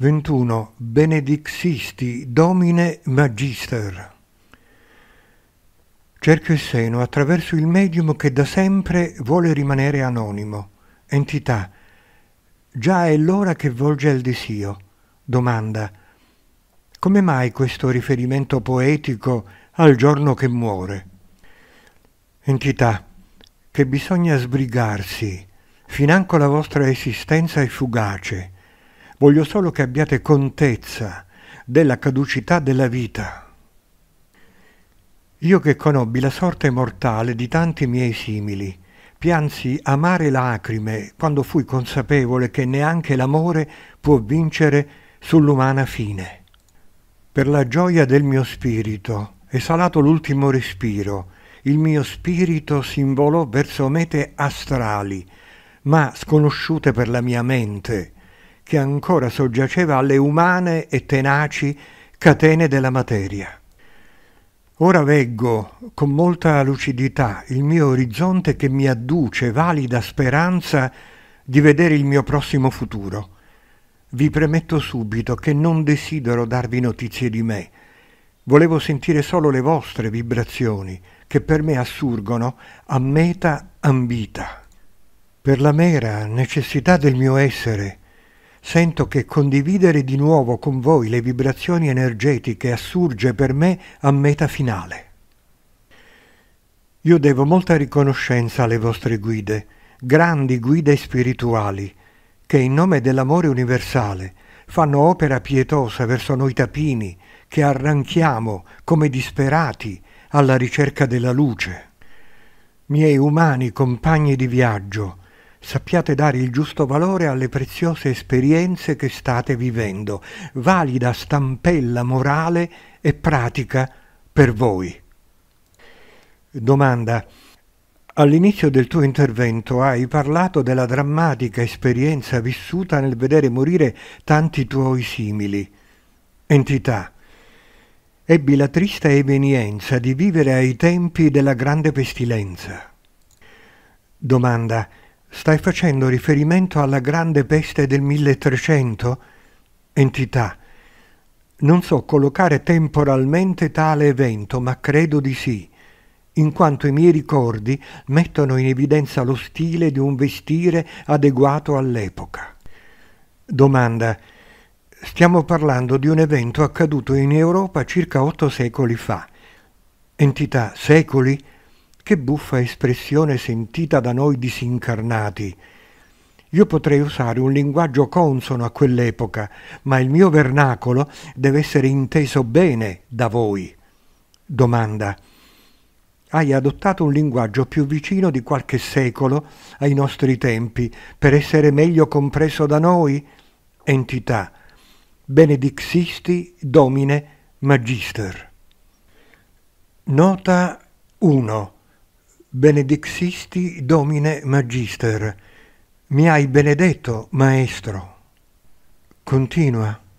21. Benedixisti Domine Magister. Cerchio il seno attraverso il medium che da sempre vuole rimanere anonimo. Entità. Già è l'ora che volge al desio. Domanda. Come mai questo riferimento poetico al giorno che muore? Entità. Che bisogna sbrigarsi. Financo la vostra esistenza è fugace Voglio solo che abbiate contezza della caducità della vita. Io che conobbi la sorte mortale di tanti miei simili, piansi amare lacrime quando fui consapevole che neanche l'amore può vincere sull'umana fine. Per la gioia del mio spirito, esalato l'ultimo respiro, il mio spirito si involò verso mete astrali, ma sconosciute per la mia mente, che ancora soggiaceva alle umane e tenaci catene della materia. Ora veggo con molta lucidità il mio orizzonte che mi adduce valida speranza di vedere il mio prossimo futuro. Vi premetto subito che non desidero darvi notizie di me. Volevo sentire solo le vostre vibrazioni, che per me assurgono a meta ambita. Per la mera necessità del mio essere, Sento che condividere di nuovo con voi le vibrazioni energetiche assurge per me a meta finale. Io devo molta riconoscenza alle vostre guide, grandi guide spirituali, che in nome dell'amore universale fanno opera pietosa verso noi tapini, che arranchiamo come disperati alla ricerca della luce. Miei umani compagni di viaggio, sappiate dare il giusto valore alle preziose esperienze che state vivendo, valida stampella morale e pratica per voi. Domanda. All'inizio del tuo intervento hai parlato della drammatica esperienza vissuta nel vedere morire tanti tuoi simili. Entità. Ebbi la triste evenienza di vivere ai tempi della grande pestilenza. Domanda. Stai facendo riferimento alla grande peste del 1300? Entità. Non so collocare temporalmente tale evento, ma credo di sì, in quanto i miei ricordi mettono in evidenza lo stile di un vestire adeguato all'epoca. Domanda. Stiamo parlando di un evento accaduto in Europa circa otto secoli fa. Entità secoli? Che buffa espressione sentita da noi disincarnati. Io potrei usare un linguaggio consono a quell'epoca, ma il mio vernacolo deve essere inteso bene da voi. Domanda. Hai adottato un linguaggio più vicino di qualche secolo ai nostri tempi per essere meglio compreso da noi? Entità. Benedixisti Domine Magister. Nota 1. Benedixisti Domine Magister, mi hai benedetto, Maestro. Continua.